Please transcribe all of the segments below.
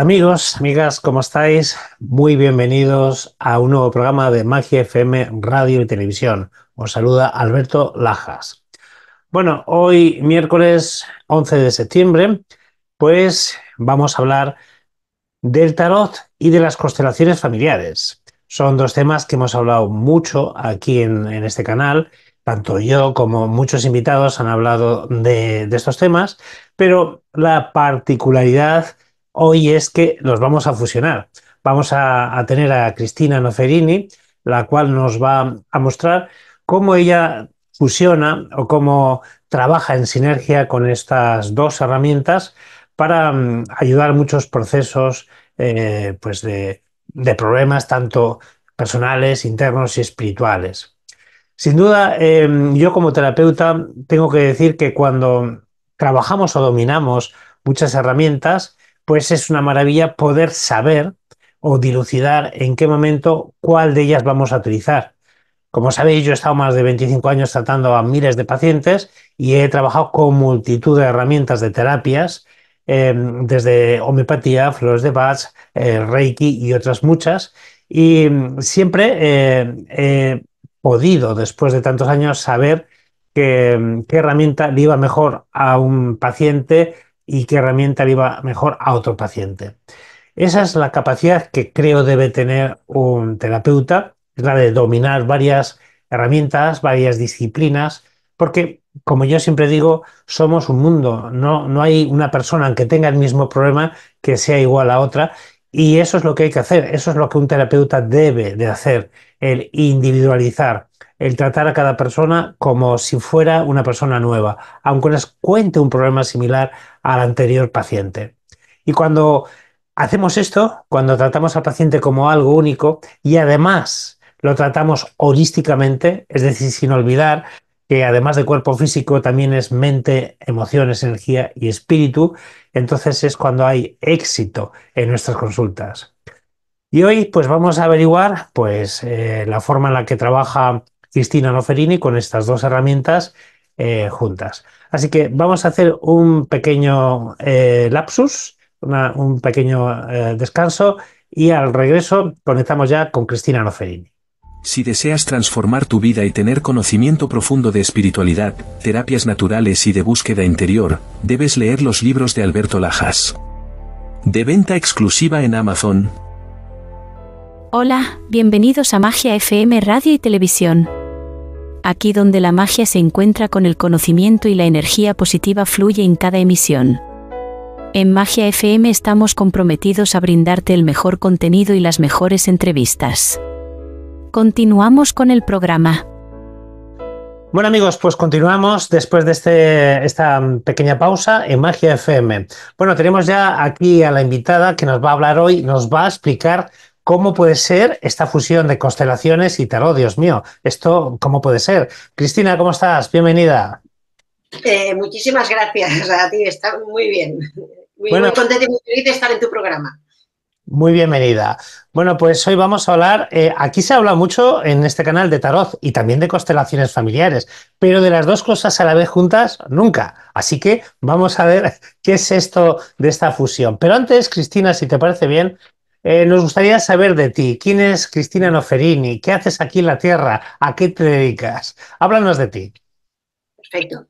Amigos, amigas, ¿cómo estáis? Muy bienvenidos a un nuevo programa de Magia FM Radio y Televisión. Os saluda Alberto Lajas. Bueno, hoy miércoles 11 de septiembre, pues vamos a hablar del tarot y de las constelaciones familiares. Son dos temas que hemos hablado mucho aquí en, este canal. Tanto yo como muchos invitados han hablado de, de estos temas, pero la particularidad hoy es que los vamos a fusionar. Vamos a, tener a Cristina Noferini, la cual nos va a mostrar cómo ella fusiona o cómo trabaja en sinergia con estas dos herramientas para mm, ayudar a muchos procesos eh, pues de, problemas tanto personales, internos y espirituales. Sin duda, em, yo como terapeuta tengo que decir que cuando trabajamos o dominamos muchas herramientas, pues es una maravilla poder saber o dilucidar en qué momento cuál de ellas vamos a utilizar. Como sabéis, yo he estado más de 25 años tratando a miles de pacientes y he trabajado con multitud de herramientas de terapias, em, desde homeopatía, flores de Bach, eh, Reiki y otras muchas. Y mm, siempre eh, he podido, después de tantos años, saber qué herramienta le iba mejor a un paciente y qué herramienta le iba mejor a otro paciente. Esa es la capacidad que creo debe tener un terapeuta, es la de dominar varias herramientas, varias disciplinas, porque, como yo siempre digo, somos un mundo, no, no hay una persona que tenga el mismo problema que sea igual a otra, y eso es lo que hay que hacer, eso es lo que un terapeuta debe de hacer, el individualizar, el tratar a cada persona como si fuera una persona nueva, aunque les cuente un problema similar al anterior paciente. Y cuando hacemos esto, cuando tratamos al paciente como algo único y además lo tratamos holísticamente, es decir, sin olvidar que además de cuerpo físico también es mente, emociones, energía y espíritu, entonces es cuando hay éxito en nuestras consultas. Y hoy pues vamos a averiguar pues eh, la forma en la que trabaja Cristina Noferini con estas dos herramientas eh, juntas. Así que vamos a hacer un pequeño eh, lapsus, un pequeño eh, descanso y al regreso conectamos ya con Cristina Noferini. Si deseas transformar tu vida y tener conocimiento profundo de espiritualidad, terapias naturales y de búsqueda interior, debes leer los libros de Alberto Lajas. De venta exclusiva en Amazon. Hola, bienvenidos a Magia FM Radio y Televisión aquí donde la magia se encuentra con el conocimiento y la energía positiva fluye en cada emisión. En Magia FM estamos comprometidos a brindarte el mejor contenido y las mejores entrevistas. Continuamos con el programa. Bueno amigos, pues continuamos después de este, esta pequeña pausa en Magia FM. Bueno, tenemos ya aquí a la invitada que nos va a hablar hoy, nos va a explicar ¿Cómo puede ser esta fusión de constelaciones y tarot? Dios mío, ¿esto cómo puede ser? Cristina, ¿cómo estás? Bienvenida. Eh, muchísimas gracias a ti, está muy bien. Muy, contenta y muy feliz de estar en tu programa. Muy bienvenida. Bueno, pues hoy vamos a hablar, eh, aquí se habla mucho en este canal de tarot y también de constelaciones familiares, pero de las dos cosas a la vez juntas, nunca. Así que vamos a ver qué es esto de esta fusión. Pero antes, Cristina, si te parece bien, eh, nos gustaría saber de ti. ¿Quién es Cristina Noferini? ¿Qué haces aquí en la Tierra? ¿A qué te dedicas? Háblanos de ti. Perfecto.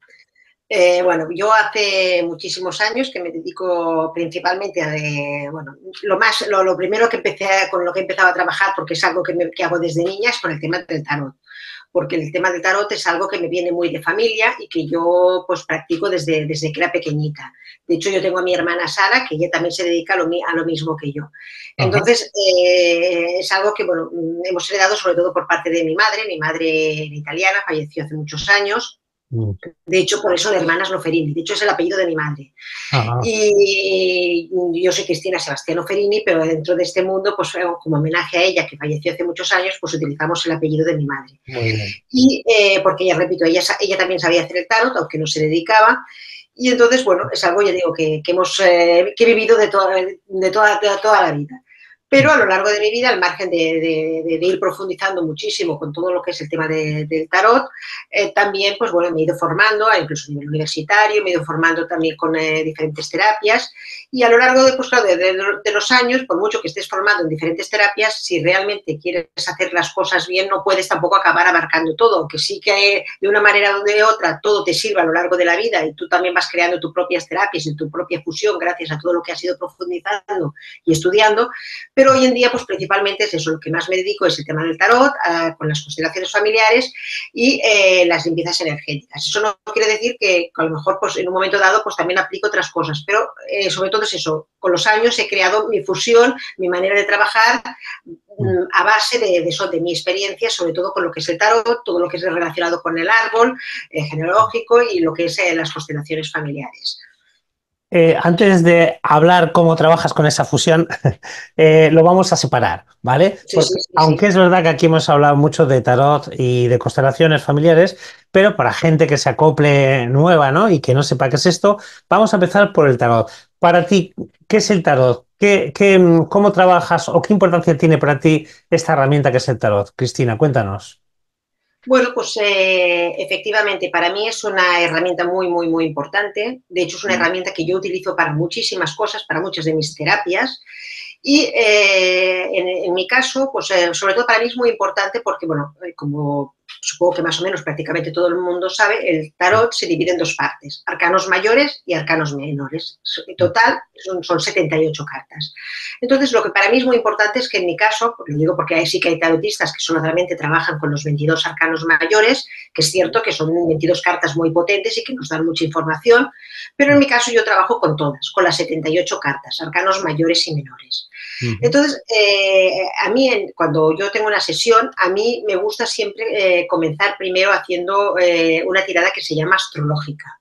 Eh, bueno, yo hace muchísimos años que me dedico principalmente a, bueno, lo más, lo, primero que empecé, con lo que he empezado a trabajar, porque es algo que, que hago desde niña, es con el tema del tarot porque el tema del tarot es algo que me viene muy de familia y que yo pues practico desde, desde que era pequeñita. De hecho, yo tengo a mi hermana Sara, que ella también se dedica a lo, a lo mismo que yo. Entonces, eh, es algo que bueno, hemos heredado sobre todo por parte de mi madre. Mi madre era italiana, falleció hace muchos años de hecho, por eso de hermanas Noferini. De hecho, es el apellido de mi madre. Y yo soy Cristina Sebastián Ferini, pero dentro de este mundo, pues como homenaje a ella, que falleció hace muchos años, pues utilizamos el apellido de mi madre. Y eh, porque ella, repito, ella, ella también sabía hacer el tarot, aunque no se dedicaba. Y entonces, bueno, es algo, ya digo, que, hemos eh, que he vivido de toda, de toda, de toda la vida. Pero a lo largo de mi vida, al margen de, ir profundizando muchísimo con todo lo que es el tema del tarot, eh, también pues bueno, me he ido formando, incluso a nivel universitario, me he ido formando también con eh, diferentes terapias Y a lo largo de, pues, de, los años, por mucho que estés formado en diferentes terapias, si realmente quieres hacer las cosas bien, no puedes tampoco acabar abarcando todo, aunque sí que de una manera o de otra todo te sirva a lo largo de la vida y tú también vas creando tus propias terapias y tu propia fusión gracias a todo lo que has ido profundizando y estudiando, pero hoy en día pues principalmente es eso, lo que más me dedico es el tema del tarot, con las constelaciones familiares y eh, las limpiezas energéticas. Eso no quiere decir que, a lo mejor pues en un momento dado pues también aplico otras cosas, pero eh, sobre todo es eso, con los años he creado mi fusión, mi manera de trabajar mm, a base de, eso, de mi experiencia, sobre todo con lo que es el tarot, todo lo que es relacionado con el árbol eh, genealógico y lo que es eh, las constelaciones familiares. antes de hablar cómo trabajas con esa fusión, lo vamos a separar, ¿vale? aunque es verdad que aquí hemos hablado mucho de tarot y de constelaciones familiares, pero para gente que se acople nueva, ¿no? Y que no sepa qué es esto, vamos a empezar por el tarot. Para ti, ¿qué es el tarot? ¿Qué, cómo trabajas o qué importancia tiene para ti esta herramienta que es el tarot? Cristina, cuéntanos. Bueno, pues eh, efectivamente, para mí es una herramienta muy, muy, muy importante. De hecho, es una mm. herramienta que yo utilizo para muchísimas cosas, para muchas de mis terapias. Y eh, en, mi caso, pues eh, sobre todo para mí es muy importante porque, bueno, como supongo que más o menos prácticamente todo el mundo sabe, el tarot se divide en dos partes, arcanos mayores y arcanos menores. En total son, 78 cartas. Entonces, lo que para mí es muy importante es que en mi caso, lo digo porque sí que hay tarotistas que solamente trabajan con los 22 arcanos mayores, que es cierto que son 22 cartas muy potentes y que nos dan mucha información, pero en mi caso yo trabajo con todas, con las 78 cartas, arcanos mayores y menores. Entonces, eh, a mí, cuando yo tengo una sesión, a mí me gusta siempre eh, comenzar primero haciendo eh, una tirada que se llama astrológica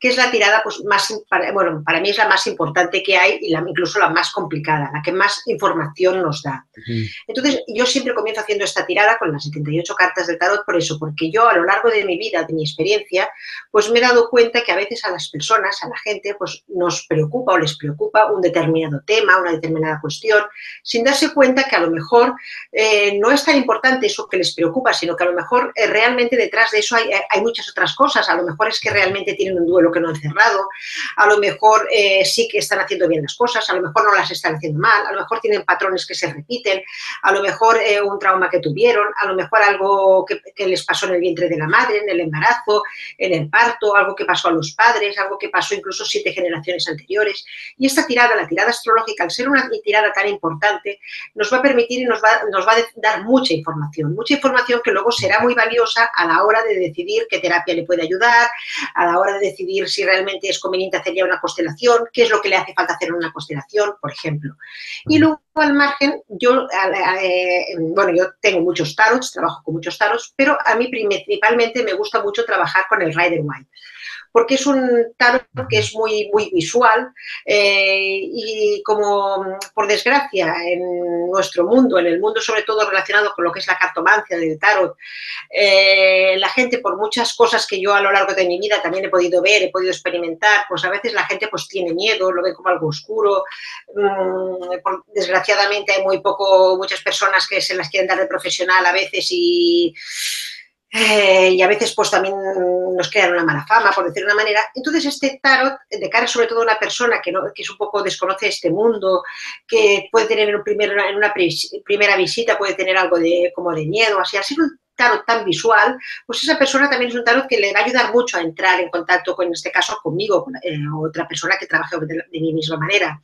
que es la tirada, pues más, bueno, para mí es la más importante que hay y la, incluso la más complicada, la que más información nos da. Entonces, yo siempre comienzo haciendo esta tirada con las 78 cartas del tarot por eso, porque yo a lo largo de mi vida, de mi experiencia, pues me he dado cuenta que a veces a las personas, a la gente, pues nos preocupa o les preocupa un determinado tema, una determinada cuestión, sin darse cuenta que a lo mejor eh, no es tan importante eso que les preocupa, sino que a lo mejor eh, realmente detrás de eso hay, hay muchas otras cosas. A lo mejor es que realmente tienen un duelo que no han cerrado, a lo mejor eh, sí que están haciendo bien las cosas, a lo mejor no las están haciendo mal, a lo mejor tienen patrones que se repiten, a lo mejor eh, un trauma que tuvieron, a lo mejor algo que, les pasó en el vientre de la madre, en el embarazo, en el parto, algo que pasó a los padres, algo que pasó incluso siete generaciones anteriores. Y esta tirada, la tirada astrológica, al ser una tirada tan importante, nos va a permitir y nos va, nos va a dar mucha información, mucha información que luego será muy valiosa a la hora de decidir qué terapia le puede ayudar, a la hora de decidir si realmente es conveniente hacer ya una constelación, qué es lo que le hace falta hacer una constelación, por ejemplo. Y luego al margen, yo, eh, bueno, yo tengo muchos tarots, trabajo con muchos tarots, pero a mí principalmente me gusta mucho trabajar con el Rider White porque es un tarot que es muy, muy visual eh, y como por desgracia en nuestro mundo, en el mundo sobre todo relacionado con lo que es la cartomancia del tarot, eh, la gente por muchas cosas que yo a lo largo de mi vida también he podido ver, he podido experimentar, pues a veces la gente pues tiene miedo, lo ve como algo oscuro, mm, desgraciadamente hay muy poco, muchas personas que se las quieren dar de profesional a veces y eh, y a veces pues también nos crean una mala fama, por decir una manera. Entonces este tarot, de cara sobre todo a una persona que, no, que es un poco desconoce este mundo, que puede tener en, un primer, en una primera visita, puede tener algo de, como de miedo, así, así un tarot tan visual, pues esa persona también es un tarot que le va a ayudar mucho a entrar en contacto con, en este caso, conmigo, con eh, otra persona que trabaje de, de mi misma manera.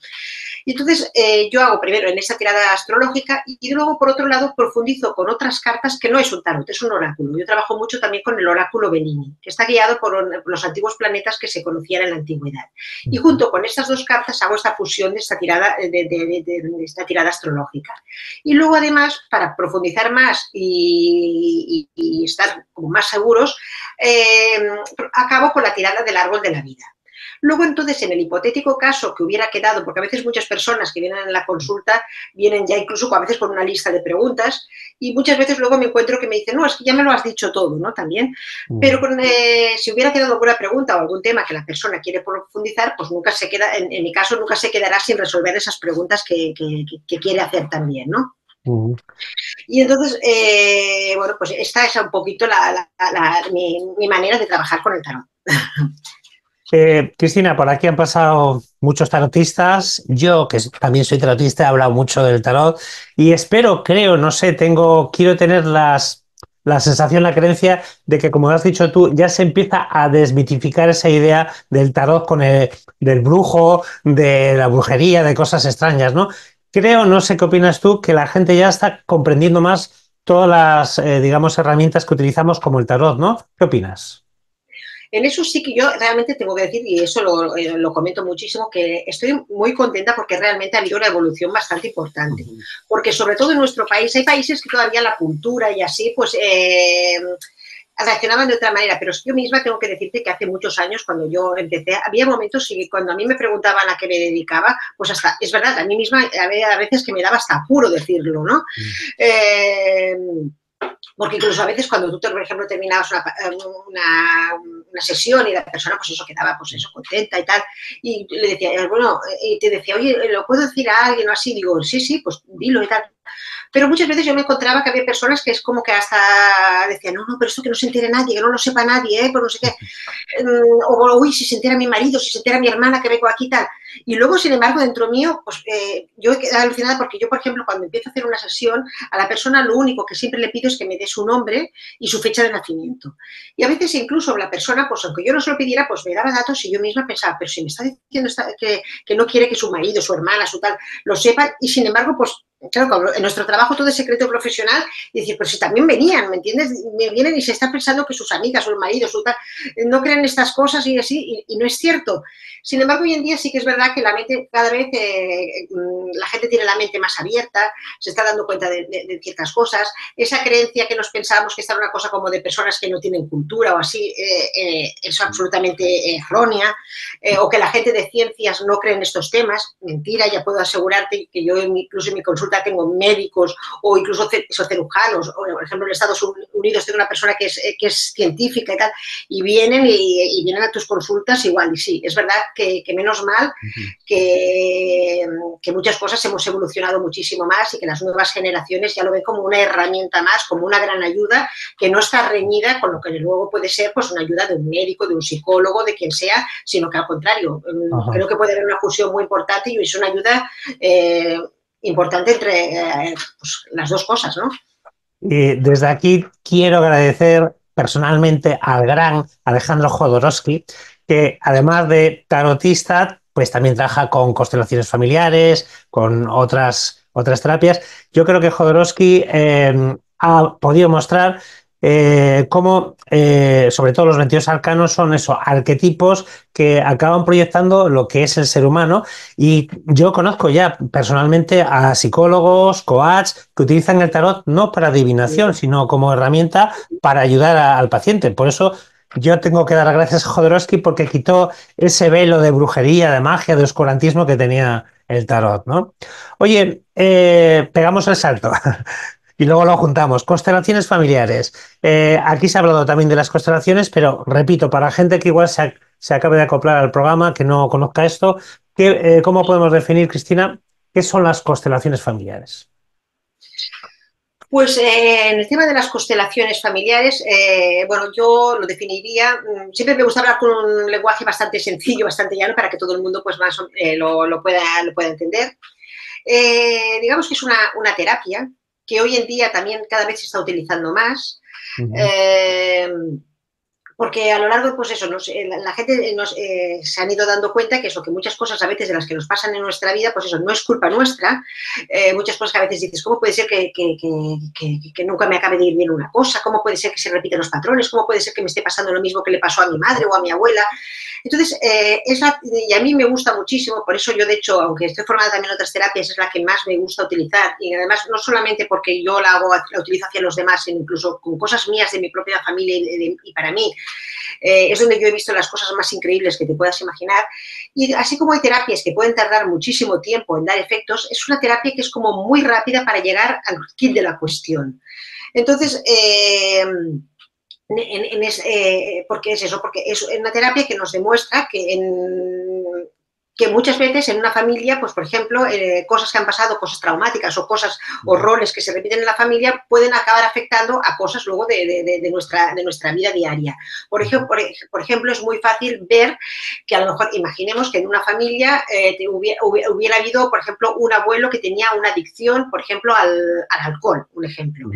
Y entonces eh, yo hago primero en esa tirada astrológica y luego, por otro lado, profundizo con otras cartas que no es un tarot, es un oráculo. Yo trabajo mucho también con el oráculo Benini, que está guiado por los antiguos planetas que se conocían en la antigüedad. Y junto con estas dos cartas hago esta fusión de esta tirada, de, esta tirada astrológica. Y luego, además, para profundizar más y, estar como más seguros, eh, acabo con la tirada del árbol de la vida. Luego, entonces, en el hipotético caso que hubiera quedado, porque a veces muchas personas que vienen en la consulta vienen ya incluso a veces con una lista de preguntas y muchas veces luego me encuentro que me dicen, no, es que ya me lo has dicho todo, ¿no? También. Mm. Pero eh, si hubiera quedado alguna pregunta o algún tema que la persona quiere profundizar, pues nunca se queda, en, mi caso, nunca se quedará sin resolver esas preguntas que, quiere hacer también, ¿no? Y entonces, eh, bueno, pues esta es un poquito mi, mi manera de trabajar con el tarot. Eh, Cristina, por aquí han pasado muchos tarotistas. Yo, que también soy tarotista, he hablado mucho del tarot y espero, creo, no sé, tengo, quiero tener las, la sensación, la creencia de que, como has dicho tú, ya se empieza a desmitificar esa idea del tarot con el, del brujo, de la brujería, de cosas extrañas, ¿no? Creo, no sé qué opinas tú, que la gente ya está comprendiendo más todas las, eh, digamos, herramientas que utilizamos como el tarot, ¿no? ¿Qué opinas? En eso sí que yo realmente tengo que decir, y eso lo, eh, comento muchísimo, que estoy muy contenta porque realmente ha habido una evolución bastante importante. Porque sobre todo en nuestro país hay países que todavía la cultura y así, pues... Eh, reaccionaban de otra manera, pero yo misma tengo que decirte que hace muchos años, cuando yo empecé, había momentos y cuando a mí me preguntaban a qué me dedicaba, pues hasta, es verdad, a mí misma había veces que me daba hasta apuro decirlo, ¿no? Mm. Eh, porque incluso a veces cuando tú, por ejemplo, terminabas una, una, sesión y la persona, pues eso, quedaba, pues eso, contenta y tal, y le decía, bueno, y te decía, oye, ¿lo puedo decir a alguien o así? Digo, sí, sí, pues dilo y tal. Pero muchas veces yo me encontraba que había personas que es como que hasta decían, no, no, pero esto que no se entere nadie, que no lo sepa nadie, ¿eh? Por no sé qué. Mm, o, uy, si se entera mi marido, si se entera mi hermana que vengo aquí y tal. Y luego, sin embargo, dentro mío, pues eh, yo he quedado alucinada porque yo, por ejemplo, cuando empiezo a hacer una sesión, a la persona lo único que siempre le pido es que me dé su nombre y su fecha de nacimiento. Y a veces incluso la persona, pues aunque yo no se lo pidiera, pues me daba datos y yo misma pensaba, pero si me está diciendo que, que no quiere que su marido, su hermana, su tal, lo sepan, y sin embargo, pues claro, en nuestro trabajo todo es secreto profesional, y decir, pero si también venían, ¿me entiendes? Me vienen y se está pensando que sus amigas, sus maridos, su tal, no creen estas cosas y así, y, no es cierto. Sin embargo, hoy en día sí que es verdad que la mente, cada vez eh, mm, la gente tiene la mente más abierta, se está dando cuenta de, ciertas cosas. Esa creencia que nos pensábamos que era una cosa como de personas que no tienen cultura o así, eh, eh, es absolutamente errónea, o que la gente de ciencias no cree en estos temas, mentira, ya puedo asegurarte que yo incluso en mi consulta tengo médicos o incluso cirujanos, o por ejemplo en Estados Unidos tengo una persona que es, eh, que es científica y tal, y vienen y, vienen a tus consultas igual, y sí, es verdad que, menos mal que, que, muchas cosas hemos evolucionado muchísimo más y que las nuevas generaciones ya lo ven como una herramienta más, como una gran ayuda que no está reñida con lo que luego puede ser pues una ayuda de un médico, de un psicólogo, de quien sea, sino que al contrario, mm, creo que puede haber una fusión muy importante y es una ayuda eh, importante entre eh, pues, las dos cosas, ¿no? Y desde aquí quiero agradecer personalmente al gran Alejandro Jodorowsky, que además de tarotista, pues también trabaja con constelaciones familiares, con otras, otras terapias. Yo creo que Jodorowsky eh, ha podido mostrar eh, cómo, eh, sobre todo los 22 arcanos, son esos arquetipos que acaban proyectando lo que es el ser humano. Y yo conozco ya personalmente a psicólogos, coaches, que utilizan el tarot no para adivinación, sino como herramienta para ayudar al paciente. Por eso yo tengo que dar gracias a Jodorowsky porque quitó ese velo de brujería, de magia, de oscurantismo que tenía el tarot, ¿no? Oye, eh, pegamos el salto. y luego lo juntamos. Constelaciones familiares. Eh, aquí se ha hablado también de las constelaciones, pero repito, para gente que igual se, acabe de acoplar al programa, que no conozca esto, ¿qué, eh, ¿cómo podemos definir, Cristina, qué son las constelaciones familiares? Pues eh, en el tema de las constelaciones familiares, bueno, yo lo definiría, mm, siempre me gusta hablar con un lenguaje bastante sencillo, bastante llano, para que todo el mundo pues, más, lo, pueda, lo pueda entender. digamos que es una, una terapia que hoy en día también cada vez se está utilizando más. Eh, porque a lo largo, pues eso, la, gente nos, eh, se han ido dando cuenta que eso, que muchas cosas a veces de las que nos pasan en nuestra vida, pues eso, no es culpa nuestra. Eh, muchas cosas que a veces dices, ¿cómo puede ser que, que, nunca me acabe de ir bien una cosa? ¿Cómo puede ser que se repiten los patrones? ¿Cómo puede ser que me esté pasando lo mismo que le pasó a mi madre o a mi abuela? Entonces, eh, es y a mí me gusta muchísimo, por eso yo de hecho, aunque estoy formada también en otras terapias, es la que más me gusta utilizar y además no solamente porque yo la hago, la utilizo hacia los demás, sino incluso con cosas mías de mi propia familia y, para mí. Eh, es donde yo he visto las cosas más increíbles que te puedas imaginar. Y así como hay terapias que pueden tardar muchísimo tiempo en dar efectos, es una terapia que es como muy rápida para llegar al kit de la cuestión. Entonces, eh, en, eh, porque es eso, porque es una terapia que nos demuestra que en, que muchas veces en una familia, pues por ejemplo, eh, cosas que han pasado, cosas traumáticas o cosas o roles que se repiten en la familia pueden acabar afectando a cosas luego de, nuestra, de nuestra vida diaria. Por ejemplo, por, ejemplo, es muy fácil ver que a lo mejor, imaginemos que en una familia eh, hubiera, habido, por ejemplo, un abuelo que tenía una adicción, por ejemplo, al, alcohol, un ejemplo.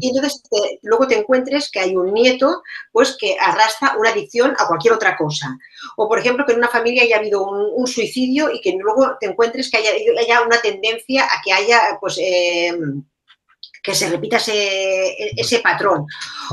Y entonces luego te encuentres que hay un nieto, pues que arrastra una adicción a cualquier otra cosa. O por ejemplo, que en una familia haya habido un, un suicidio y que luego te encuentres que haya, una tendencia a que haya, pues, eh, que se repita ese, ese patrón.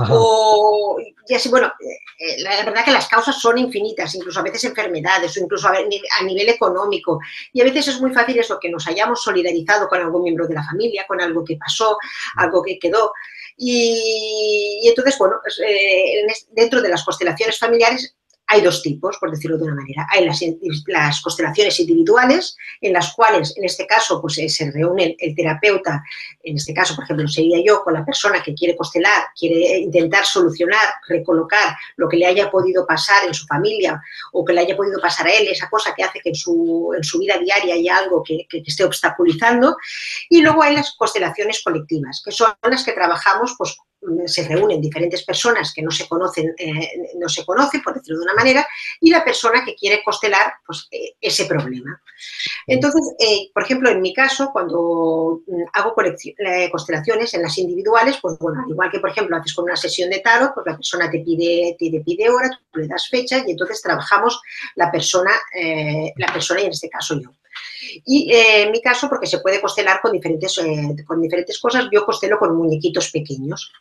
O, y así, bueno, eh, la verdad que las causas son infinitas, incluso a veces enfermedades o incluso a, nivel económico. Y a veces es muy fácil eso, que nos hayamos solidarizado con algún miembro de la familia, con algo que pasó, algo que quedó. Y, entonces, bueno, pues, eh, dentro de las constelaciones familiares hay dos tipos, por decirlo de una manera. Hay las, constelaciones individuales, en las cuales, en este caso, pues, eh, se reúne el terapeuta, en este caso, por ejemplo, sería yo con la persona que quiere constelar, quiere intentar solucionar, recolocar lo que le haya podido pasar en su familia o que le haya podido pasar a él, esa cosa que hace que en su, vida diaria haya algo que, que, esté obstaculizando. Y luego hay las constelaciones colectivas, que son las que trabajamos pues, se reúnen diferentes personas que no se conocen, eh, no se conocen, por decirlo de una manera, y la persona que quiere constelar pues, eh, ese problema. Entonces, eh, por ejemplo, en mi caso, cuando mm, hago constelaciones en las individuales, pues bueno, igual que por ejemplo haces con una sesión de tarot, pues la persona te pide, te pide hora, tú le das fecha y entonces trabajamos la persona, la persona y en este caso yo. Y en mi caso, porque se puede constelar con diferentes, con diferentes cosas, yo constelo con muñequitos pequeños.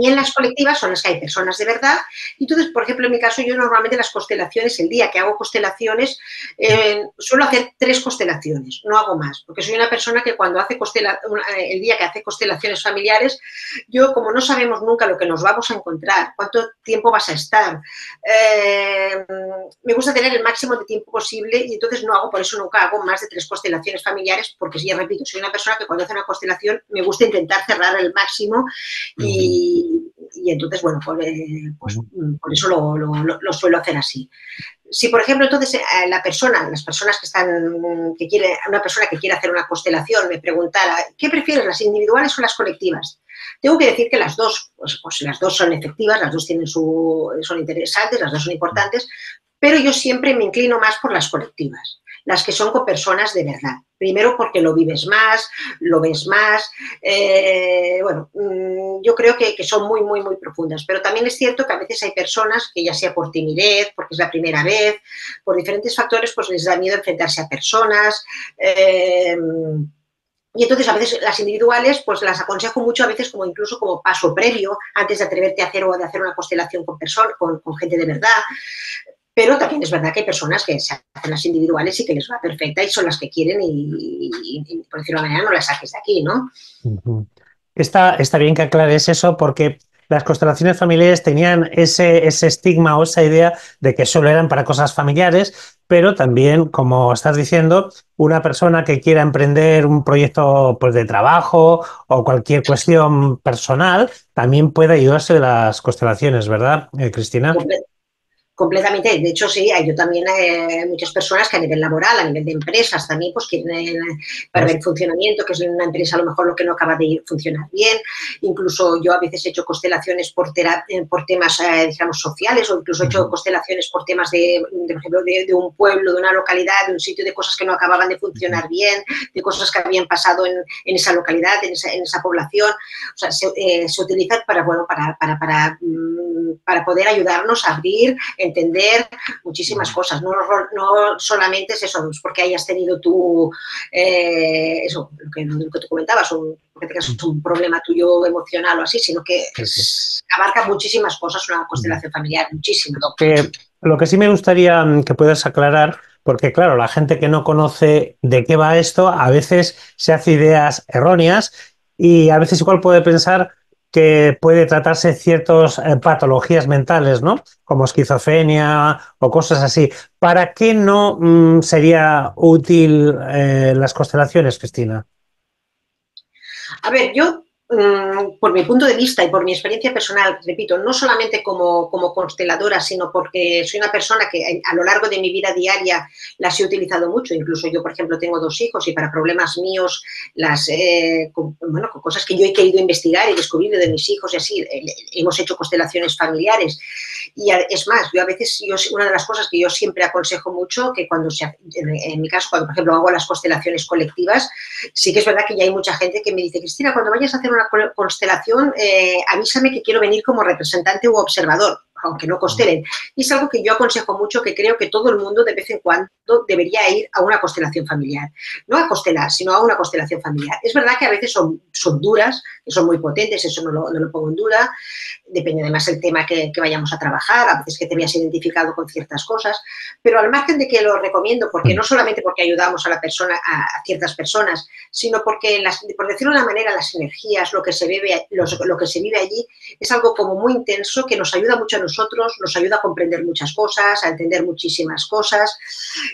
Y en las colectivas son las que hay personas de verdad. Y entonces, por ejemplo, en mi caso, yo normalmente las constelaciones, el día que hago constelaciones, eh, suelo hacer tres constelaciones, no hago más, porque soy una persona que cuando hace constela eh, el día que hace constelaciones familiares, yo como no sabemos nunca lo que nos vamos a encontrar, cuánto tiempo vas a estar, eh, me gusta tener el máximo de tiempo posible y entonces no hago, por eso nunca hago más de tres constelaciones familiares, porque ya repito, soy una persona que cuando hace una constelación me gusta intentar cerrar el máximo y y, entonces, bueno, por, eh, pues, por eso lo, suelo hacer así. Si, por ejemplo, entonces eh, la persona, las personas que están, que quiere, una persona que quiere hacer una constelación me preguntara, ¿qué prefieres, las individuales o las colectivas? Tengo que decir que las dos, pues, pues las dos son efectivas, las dos tienen su, son interesantes, las dos son importantes, pero yo siempre me inclino más por las colectivas las que son con personas de verdad. Primero porque lo vives más, lo ves más. Eh, bueno, mm, yo creo que, son muy, muy, muy profundas. Pero también es cierto que a veces hay personas que ya sea por timidez, porque es la primera vez, por diferentes factores, pues les da miedo enfrentarse a personas. Eh, y entonces a veces las individuales pues las aconsejo mucho a veces como incluso como paso previo antes de atreverte a hacer o de hacer una constelación con personas, con, con gente de verdad. Pero también es verdad que hay personas que se hacen las individuales y que les va perfecta y son las que quieren y, por decirlo de manera, no las saques de aquí, ¿no? Está, está bien que aclares eso porque las constelaciones familiares tenían ese, ese, estigma o esa idea de que solo eran para cosas familiares, pero también, como estás diciendo, una persona que quiera emprender un proyecto pues, de trabajo o cualquier cuestión personal, también puede ayudarse de las constelaciones, ¿verdad, eh, Cristina? Completamente. De hecho, sí, hay yo también eh, muchas personas que a nivel laboral, a nivel de empresas también, pues quieren eh, para ver el funcionamiento, que es una empresa a lo mejor lo que no acaba de funcionar bien. Incluso yo a veces he hecho constelaciones por, eh, por temas, digamos, sociales o incluso he hecho constelaciones por temas de, por ejemplo, de, un pueblo, de una localidad, de un sitio, de cosas que no acababan de funcionar bien, de cosas que habían pasado en, en esa localidad, en esa, en esa, población. O sea, se, se utiliza para, bueno, para, para, para, mm, para poder ayudarnos a abrir entender muchísimas cosas. No, no solamente es eso, porque hayas tenido tú, eh, eso, lo que, lo que tú comentabas, un, porque tengas un problema tuyo emocional o así, sino que abarca muchísimas cosas una constelación familiar, muchísimo. Lo que, lo que sí me gustaría mm, que puedas aclarar, porque claro, la gente que no conoce de qué va esto, a veces se hace ideas erróneas y a veces igual puede pensar que puede tratarse ciertas eh, patologías mentales, ¿no? Como esquizofrenia o cosas así. ¿Para qué no mm, sería útil eh, las constelaciones, Cristina? A ver, yo por mi punto de vista y por mi experiencia personal, repito, no solamente como, como, consteladora, sino porque soy una persona que a lo largo de mi vida diaria las he utilizado mucho. Incluso yo, por ejemplo, tengo dos hijos y para problemas míos, las, eh, con, bueno, con cosas que yo he querido investigar y descubrir de mis hijos y así, eh, hemos hecho constelaciones familiares. Y es más, yo a veces, yo, una de las cosas que yo siempre aconsejo mucho, que cuando se, en mi caso, cuando por ejemplo hago las constelaciones colectivas, sí que es verdad que ya hay mucha gente que me dice, Cristina, cuando vayas a hacer una una constelación, eh, avísame que quiero venir como representante u observador aunque no constelen. Y es algo que yo aconsejo mucho, que creo que todo el mundo de vez en cuando debería ir a una constelación familiar. No a constelar, sino a una constelación familiar. Es verdad que a veces son, son duras, que son muy potentes, eso no lo, no lo pongo en duda. Depende además del tema que, que, vayamos a trabajar, a veces que te veas identificado con ciertas cosas. Pero al margen de que lo recomiendo, porque no solamente porque ayudamos a la persona, a, a ciertas personas, sino porque, las, por decirlo de una manera, las energías, lo que se vive, los, lo que se vive allí, es algo como muy intenso que nos ayuda mucho a nosotros, nos ayuda a comprender muchas cosas, a entender muchísimas cosas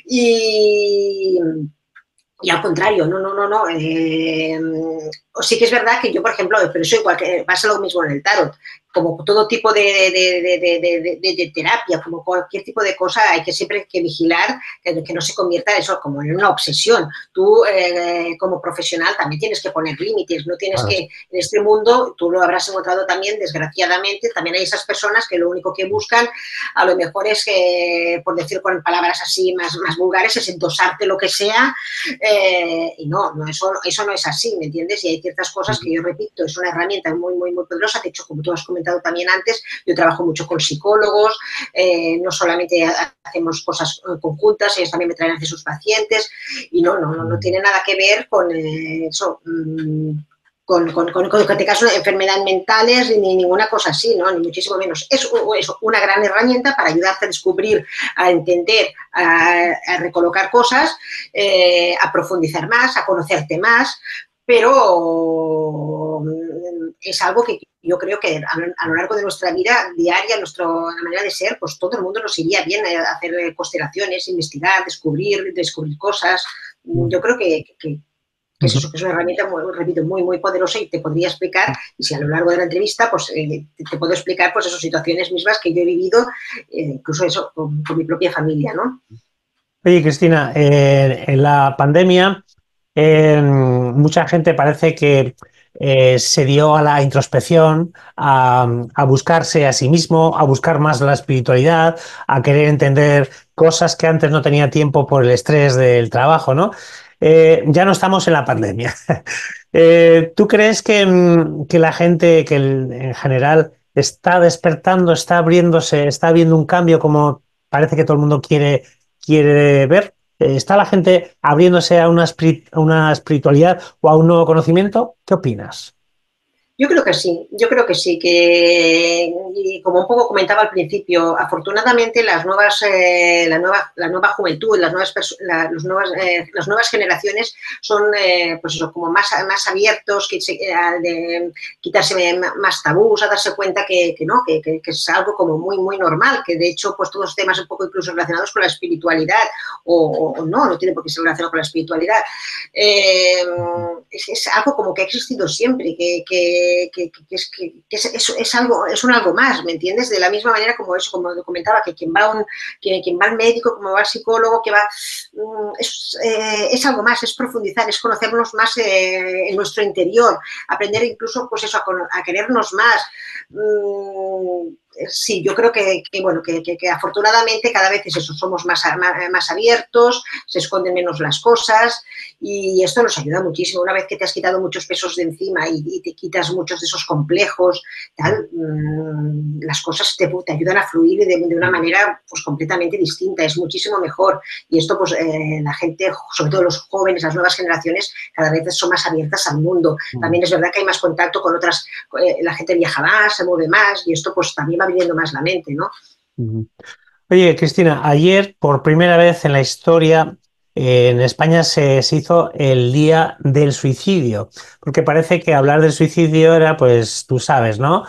y, y al contrario, no, no, no, no. Eh, sí que es verdad que yo, por ejemplo, pero eso igual que pasa lo mismo en el tarot como todo tipo de, de, de, de, terapia, como cualquier tipo de cosa, hay que siempre que vigilar que, no se convierta eso como en una obsesión. Tú, eh, como profesional, también tienes que poner límites, no tienes claro. que, en este mundo, tú lo habrás encontrado también, desgraciadamente, también hay esas personas que lo único que buscan, a lo mejor es que, por decir con palabras así más, más vulgares, es endosarte lo que sea, eh, y no, no eso, eso no es así, ¿me entiendes? Y hay ciertas cosas que yo repito, es una herramienta muy, muy, muy poderosa, de hecho, como tú has comentado, también antes, yo trabajo mucho con psicólogos, eh, no solamente hacemos cosas conjuntas, ellos también me traen hacia sus pacientes y no, no, no, no tiene nada que ver con eh, eso. Mmm, con, con, con, con que tengas enfermedades mentales ni ninguna cosa así, ¿no? ni muchísimo menos. Es, es, una gran herramienta para ayudarte a descubrir, a entender, a, a recolocar cosas, eh, a profundizar más, a conocerte más, pero es algo que yo creo que a, lo largo de nuestra vida diaria, nuestra manera de ser, pues todo el mundo nos iría bien a hacer constelaciones, investigar, descubrir, descubrir cosas. Yo creo que, que, que es, eso, que es una herramienta, muy, repito, muy, muy poderosa y te podría explicar, y si a lo largo de la entrevista, pues eh, te, puedo explicar pues esas situaciones mismas que yo he vivido, eh, incluso eso, con, con, mi propia familia, ¿no? Oye, Cristina, eh, en la pandemia, mucha gente parece que eh, se dio a la introspección, a, buscarse a sí mismo, a buscar más la espiritualidad, a querer entender cosas que antes no tenía tiempo por el estrés del trabajo, ¿no? Eh, ya no estamos en la pandemia. eh, ¿Tú crees que, mm, que, la gente, que en general está despertando, está abriéndose, está viendo un cambio como parece que todo el mundo quiere ver? ¿Está la gente abriéndose a una, a una espiritualidad o a un nuevo conocimiento? ¿Qué opinas? Yo creo que sí, yo creo que sí, que y como un poco comentaba al principio, afortunadamente las nuevas, eh, la, nueva, la nueva juventud, las nuevas, los nuevas, eh, las nuevas generaciones son eh, pues eso, como más, más abiertos, que, eh, de quitarse más tabús, a darse cuenta que, que no, que, que, es algo como muy, muy normal, que de hecho pues todos los temas un poco incluso relacionados con la espiritualidad o, no, no tiene por qué ser relacionado con la espiritualidad, es, es, algo como que ha existido siempre, que, que que, es, que es, algo, es un algo más, ¿me entiendes? De la misma manera como eso, como comentaba, que quien va, un, que, quien va al médico, como va al psicólogo, que va, mm, es, eh, es algo más, es profundizar, es conocernos más eh, en nuestro interior, aprender incluso, pues eso, a, a querernos más. Mm, sí, yo creo que, que bueno, que, que, que, afortunadamente cada vez es eso, somos más, más, más, abiertos, se esconden menos las cosas y esto nos ayuda muchísimo. Una vez que te has quitado muchos pesos de encima y, y te quitas muchos de esos complejos, tal, mmm, las cosas te, te, ayudan a fluir de, de, una manera pues completamente distinta, es muchísimo mejor. Y esto, pues eh, la gente, sobre todo los jóvenes, las nuevas generaciones, cada vez son más abiertas al mundo. También es verdad que hay más contacto con otras, eh, la gente viaja más, se mueve más y esto pues también va abriendo más la mente, ¿no? Oye, Cristina, ayer por primera vez en la historia eh, en España se, hizo el Día del Suicidio, porque parece que hablar del suicidio era, pues tú sabes, ¿no?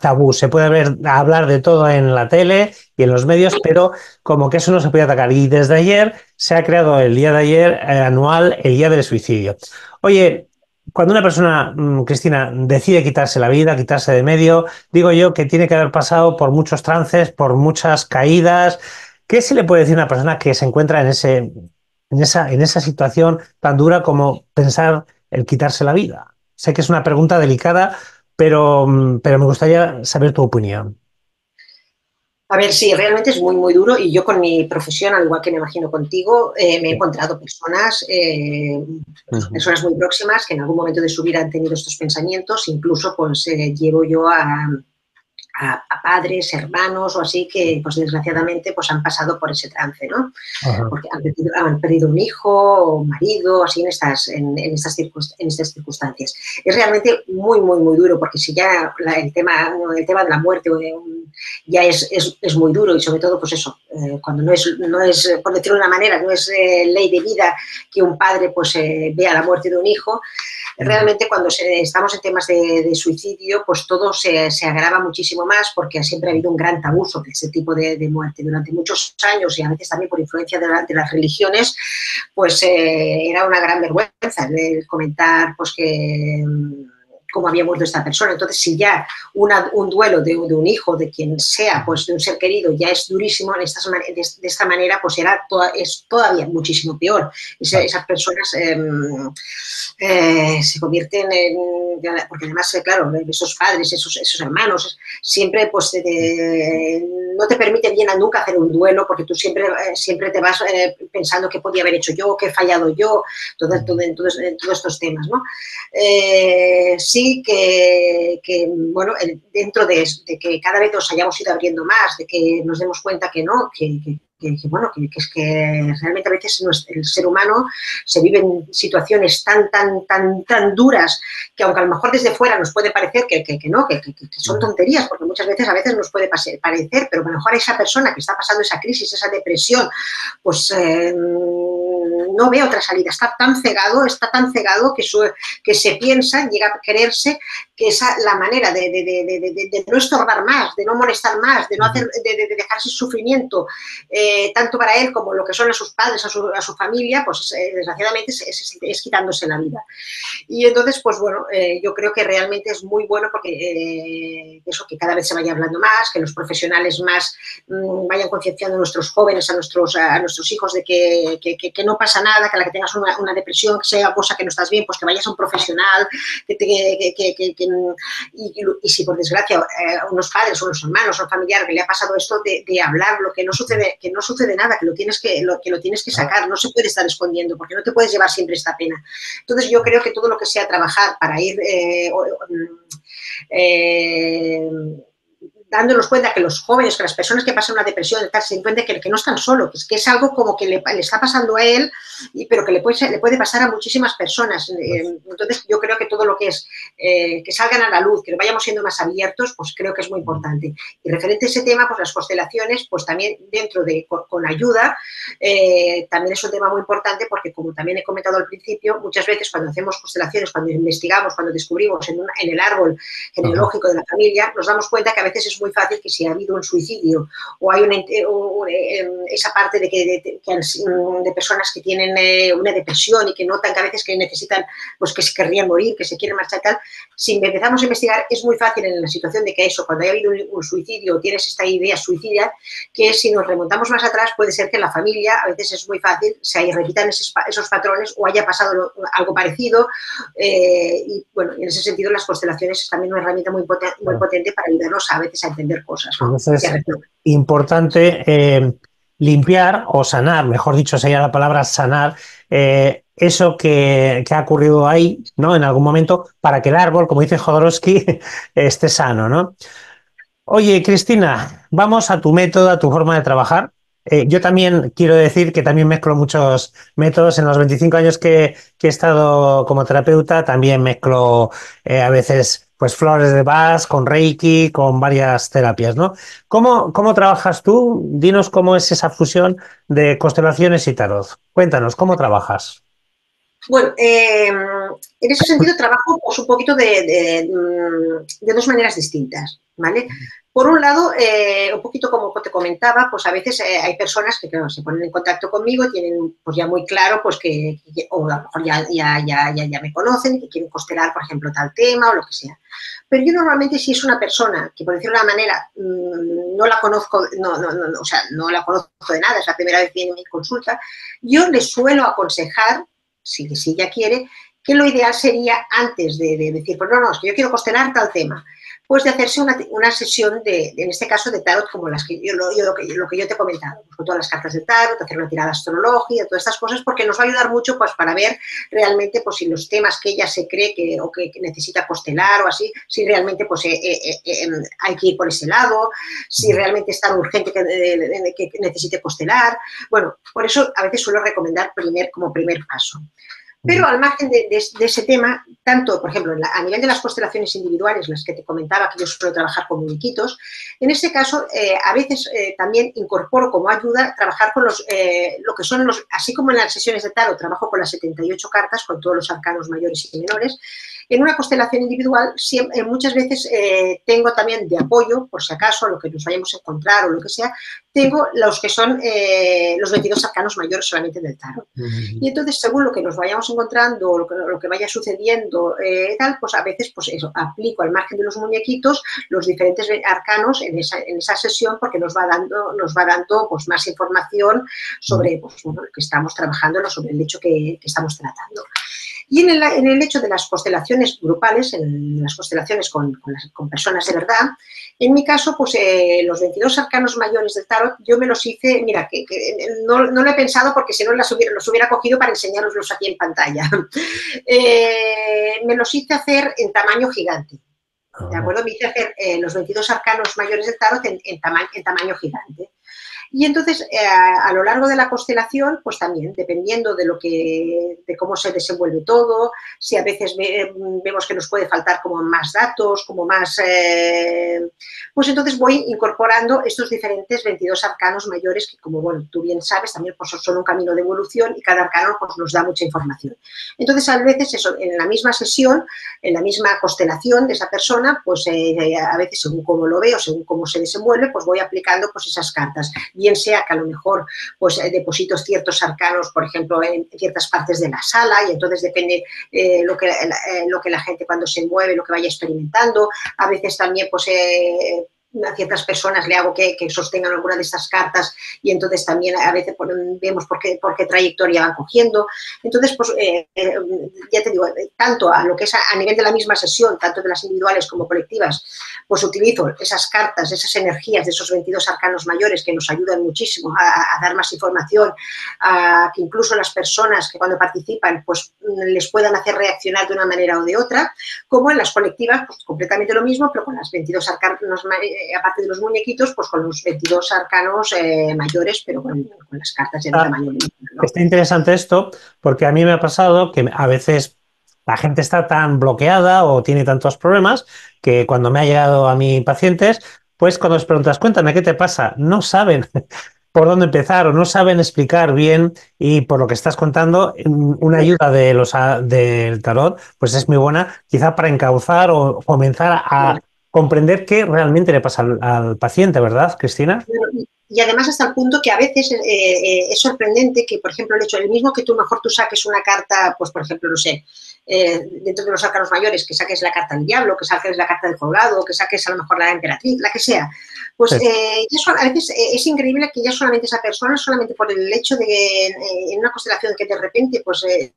Tabú, se puede hablar de todo en la tele y en los medios, pero como que eso no se puede atacar. Y desde ayer se ha creado el día de ayer eh, anual, el Día del Suicidio. Oye, cuando una persona, mm, Cristina, decide quitarse la vida, quitarse de medio, digo yo que tiene que haber pasado por muchos trances, por muchas caídas. ¿Qué se le puede decir a una persona que se encuentra en, ese, en, esa, en esa situación tan dura como pensar el quitarse la vida? Sé que es una pregunta delicada, pero, mm, pero me gustaría saber tu opinión. A ver, sí, realmente es muy, muy duro y yo con mi profesión, al igual que me imagino contigo, eh, me he encontrado personas, eh, personas muy próximas que en algún momento de su vida han tenido estos pensamientos, incluso pues eh, llevo yo a, a, padres, hermanos o así que, pues desgraciadamente, pues han pasado por ese trance, ¿no? Porque han perdido, un hijo o un marido, así en estas, en, estas en estas circunstancias. Es realmente muy, muy, muy duro, porque si ya el, tema, el tema de la muerte ya es, es, es, muy duro y sobre todo, pues eso, eh, cuando no es, no es, por decirlo de una manera, no es eh, ley de vida que un padre pues eh, vea la muerte de un hijo, realmente cuando estamos en temas de, suicidio, pues todo se, se, agrava muchísimo más porque siempre ha habido un gran tabú sobre ese tipo de, muerte. Durante muchos años y a veces también por influencia de, las religiones, pues eh, era una gran vergüenza el comentar pues que cómo había muerto esta persona. Entonces, si ya un duelo de, un hijo, de quien sea, pues de un ser querido, ya es durísimo, de, esta manera, pues era es todavía muchísimo peor. esas personas em, eh, se convierten en, porque además, eh, claro, esos padres, esos, esos hermanos, siempre pues no te permiten bien a nunca hacer un duelo, porque tú siempre, eh, siempre te vas pensando qué podía haber hecho yo, qué he fallado yo, todo, todo, todos estos temas, ¿no? sí que, bueno, dentro de, que cada vez nos hayamos ido abriendo más, de que nos demos cuenta que no, que, bueno, que, es que realmente a veces el ser humano se vive en situaciones tan, tan, tan, tan duras que aunque a lo mejor desde fuera nos puede parecer que, no, que, son tonterías, porque muchas veces a veces nos puede parecer, pero a lo mejor esa persona que está pasando esa crisis, esa depresión, pues eh, no ve otra salida, está tan cegado, está tan cegado que, que se piensa, llega a creerse que esa la manera de, no estorbar más, de no molestar más, de no hacer, de, dejarse sufrimiento, eh, tanto para él como lo que son a sus padres, a su, familia, pues eh, desgraciadamente es, quitándose la vida. Y entonces, pues bueno, eh, yo creo que realmente es muy bueno porque eso, que cada vez se vaya hablando más, que los profesionales más mm, vayan concienciando a nuestros jóvenes, a nuestros, a nuestros hijos de que, que no pasa nada, que a la que tengas una, depresión, que sea cosa que no estás bien, pues que vayas a un profesional, que, y, si por desgracia eh, unos padres o unos hermanos o un familiar que le ha pasado esto, de, de, hablar lo que no sucede, que no sucede nada, que lo tienes que, lo, que lo tienes que sacar, no se puede estar escondiendo, porque no te puedes llevar siempre esta pena. Entonces yo creo que todo lo que sea trabajar para ir eh, eh, dándonos cuenta que los jóvenes, que las personas que pasan una depresión, se den cuenta que, que no están solos, que es, que es algo como que le, está pasando a él, y, pero que le puede, le puede pasar a muchísimas personas. Eh, pues entonces, yo creo que todo lo que es eh, que salgan a la luz, que vayamos siendo más abiertos, pues creo que es muy importante. Y referente a ese tema, pues las constelaciones, pues también dentro de, con, ayuda, eh, también es un tema muy importante porque, como también he comentado al principio, muchas veces cuando hacemos constelaciones, cuando investigamos, cuando descubrimos en, en el árbol genealógico de la familia, nos damos cuenta que a veces es muy fácil que si ha habido un suicidio o hay una, eh, em, esa parte de, que, de, personas que tienen eh, una depresión y que notan que a veces que necesitan, pues que se querrían morir, que se quieren marchar tal, si empezamos a investigar es muy fácil en la situación de que eso, cuando haya habido un, suicidio o tienes esta idea suicida, que si nos remontamos más atrás puede ser que en la familia a veces es muy fácil, se repitan esos, esos patrones o haya pasado algo parecido eh, y bueno, en ese sentido las constelaciones es también una herramienta muy, potente, muy potente para ayudarnos a veces a entender cosas. Entonces, es importante eh, limpiar o sanar, mejor dicho, sería la palabra sanar, eh, eso que, ha ocurrido ahí, ¿no? En algún momento, para que el árbol, como dice Jodorowsky, esté sano, ¿no? Oye, Cristina, vamos a tu método, a tu forma de trabajar. Eh, yo también quiero decir que también mezclo muchos métodos. En los 25 años que, he estado como terapeuta, también mezclo a veces pues flores de Bach, con Reiki, con varias terapias, ¿no? ¿Cómo, ¿Cómo trabajas tú? Dinos cómo es esa fusión de constelaciones y tarot. Cuéntanos, ¿cómo trabajas? Bueno, em, en ese sentido trabajo pues, un poquito de, de, dos maneras distintas, ¿vale? Por un lado, eh, un poquito como te comentaba, pues a veces eh, hay personas que se ponen en contacto conmigo, tienen pues ya muy claro, pues que, o a lo mejor ya, ya, ya, ya, me conocen, que quieren costelar, por ejemplo, tal tema o lo que sea. Pero yo normalmente si es una persona que, por decirlo de una manera, mm, no la conozco, no, no, no, o sea, no la conozco de nada, es la primera vez que viene mi consulta, yo le suelo aconsejar, si, si ella quiere, que lo ideal sería antes de, de decir, pues no, no, es que yo quiero costelar tal tema pues de hacerse una, sesión de, en este caso, de tarot, como las que yo, lo, que, lo que yo te he comentado, pues con todas las cartas de tarot, hacer una tirada astrológica, todas estas cosas, porque nos va a ayudar mucho pues para ver realmente pues si los temas que ella se cree que, o que, necesita postelar o así, si realmente pues eh, eh, eh, em, hay que ir por ese lado, si realmente es tan urgente que, que necesite postelar. Bueno, por eso a veces suelo recomendar primer, como primer paso. Pero al margen de, ese tema, tanto, por ejemplo, a nivel de las constelaciones individuales, las que te comentaba que yo suelo trabajar con muñequitos, en ese caso eh, a veces eh, también incorporo como ayuda trabajar con los, eh, lo que son los, así como en las sesiones de tarot, trabajo con las 78 cartas, con todos los arcanos mayores y menores, en una constelación individual siempre, muchas veces tengo también de apoyo, por si acaso, lo que nos vayamos a encontrar o lo que sea, tengo los que son los 22 arcanos mayores solamente del tarot. Y entonces, según lo que nos vayamos encontrando, lo que, lo que vaya sucediendo, eh, tal, pues a veces pues eso, aplico al margen de los muñequitos los diferentes arcanos en esa, en esa sesión porque nos va dando, nos va dando pues, más información sobre pues, bueno, lo que estamos trabajando, sobre el hecho que, que estamos tratando. Y en el, en el, hecho de las constelaciones grupales, en las constelaciones con, con, las, con personas de verdad, en mi caso, pues eh, los 22 arcanos mayores del tarot, yo me los hice, mira, que, que no, no, lo he pensado porque si no las hubiera, los hubiera cogido para enseñaroslos aquí en pantalla. eh, me los hice hacer en tamaño gigante. ¿De acuerdo? Me hice hacer eh, los 22 arcanos mayores del tarot en, en, tama en tamaño gigante. Y entonces, eh, a lo largo de la constelación, pues también, dependiendo de lo que, de cómo se desenvuelve todo, si a veces ve, vemos que nos puede faltar como más datos, como más, eh, pues entonces voy incorporando estos diferentes 22 arcanos mayores que, como bueno, tú bien sabes, también pues, son un camino de evolución y cada arcano pues, nos da mucha información. Entonces, a veces eso, en la misma sesión, en la misma constelación de esa persona, pues eh, a veces según cómo lo veo, según cómo se desenvuelve, pues voy aplicando pues esas cartas bien sea que a lo mejor pues eh, deposito ciertos arcanos, por ejemplo, en ciertas partes de la sala y entonces depende eh, lo, que, eh, lo que la gente cuando se mueve, lo que vaya experimentando. A veces también pues a ciertas personas le hago que, que, sostengan alguna de estas cartas y entonces también a veces vemos por qué, por qué trayectoria van cogiendo. Entonces, pues eh, eh, ya te digo, tanto a lo que es a, a, nivel de la misma sesión, tanto de las individuales como colectivas, pues utilizo esas cartas, esas energías de esos 22 arcanos mayores que nos ayudan muchísimo a, a dar más información, a que incluso las personas que cuando participan pues les puedan hacer reaccionar de una manera o de otra, como en las colectivas, pues completamente lo mismo, pero con las 22 arcanos mayores eh, aparte de los muñequitos, pues con los 22 arcanos eh, mayores, pero con, con, las cartas de ah, tamaño. ¿no? Está interesante esto, porque a mí me ha pasado que a veces la gente está tan bloqueada o tiene tantos problemas que cuando me ha llegado a mis pacientes, pues cuando les preguntas, cuéntame, ¿qué te pasa? No saben por dónde empezar o no saben explicar bien y por lo que estás contando, una ayuda de los, del tarot, pues es muy buena, quizá para encauzar o comenzar a comprender qué realmente le pasa al, al paciente, ¿verdad, Cristina? y además hasta el punto que a veces eh, eh, es sorprendente que, por ejemplo, el hecho, el mismo que tú mejor tú saques una carta, pues por ejemplo, no sé, eh, dentro de los arcanos mayores, que saques la carta del diablo, que saques la carta del colgado, que saques a lo mejor la emperatriz, la que sea, pues sí. eh, eso, a veces es increíble que ya solamente esa persona, solamente por el hecho de que en una constelación que de repente pues ve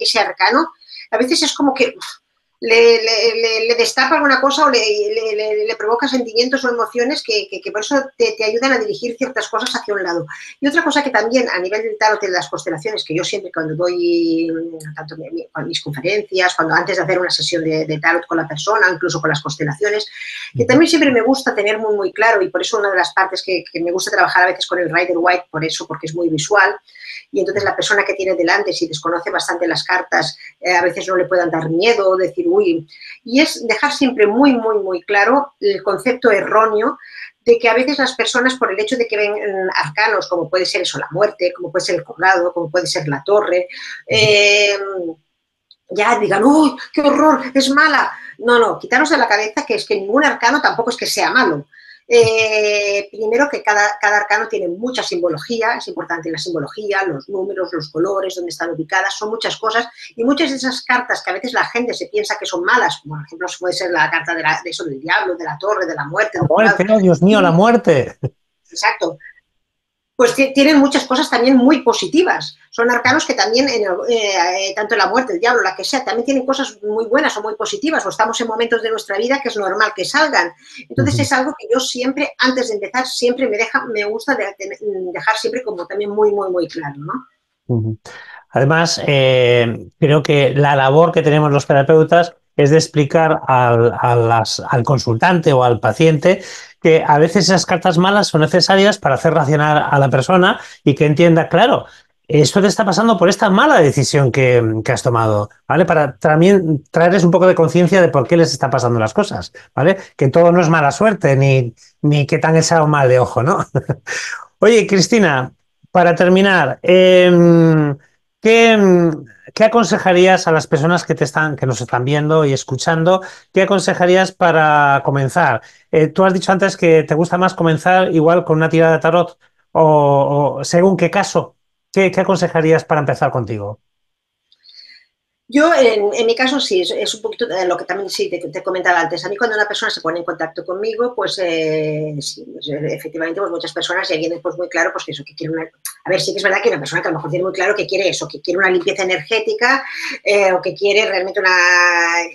ese arcano, a veces es como que... Uf, le, le, le, destapa alguna cosa o le, le, provoca sentimientos o emociones que, que, que por eso te, te, ayudan a dirigir ciertas cosas hacia un lado. Y otra cosa que también a nivel del tarot de las constelaciones, que yo siempre cuando doy tanto en mis conferencias, cuando antes de hacer una sesión de, de, tarot con la persona, incluso con las constelaciones, que también siempre me gusta tener muy, muy claro y por eso una de las partes que, que me gusta trabajar a veces con el Rider White, por eso, porque es muy visual, y entonces la persona que tiene delante, si desconoce bastante las cartas, eh, a veces no le puedan dar miedo, decir, uy, y es dejar siempre muy, muy, muy claro el concepto erróneo de que a veces las personas, por el hecho de que ven arcanos, como puede ser eso, la muerte, como puede ser el colgado, como puede ser la torre, eh, ya digan, ¡uy, qué horror, es mala! No, no, quitaros de la cabeza que es que ningún arcano tampoco es que sea malo. Eh, primero que cada, cada, arcano tiene mucha simbología, es importante la simbología, los números, los colores, dónde están ubicadas, son muchas cosas y muchas de esas cartas que a veces la gente se piensa que son malas, como por ejemplo puede ser la carta de, la, de eso del diablo, de la torre, de la muerte. La muerte, Dios mío, la muerte. Exacto pues tienen muchas cosas también muy positivas. Son arcanos que también, en eh, tanto la muerte, el diablo, la que sea, también tienen cosas muy buenas o muy positivas, o estamos en momentos de nuestra vida que es normal que salgan. Entonces es algo que yo siempre, antes de empezar, siempre me deja, me gusta dejar siempre como también muy, muy, muy claro, ¿no? Además, eh, creo que la labor que tenemos los terapeutas es de explicar al, al, consultante o al paciente que a veces esas cartas malas son necesarias para hacer racionar a la persona y que entienda, claro, esto te está pasando por esta mala decisión que, has tomado, ¿vale? Para también traerles un poco de conciencia de por qué les está pasando las cosas, ¿vale? Que todo no es mala suerte, ni, ni que tan echado mal de ojo, ¿no? Oye, Cristina, para terminar, em, ¿qué, ¿qué aconsejarías a las personas que te están, que nos están viendo y escuchando? ¿Qué aconsejarías para comenzar? Eh, tú has dicho antes que te gusta más comenzar igual con una tirada de tarot o, según qué caso. ¿Qué, ¿Qué aconsejarías para empezar contigo? Yo, en, mi caso, sí, es, un poquito lo que también sí te, comentaba antes. A mí, cuando una persona se pone en contacto conmigo, pues, eh, sí, pues, efectivamente, pues muchas personas ya vienen pues muy claro, pues que eso, que quiere una. A ver, sí que es verdad que una persona que a lo mejor tiene muy claro que quiere eso, que quiere una limpieza energética eh, o que quiere realmente una,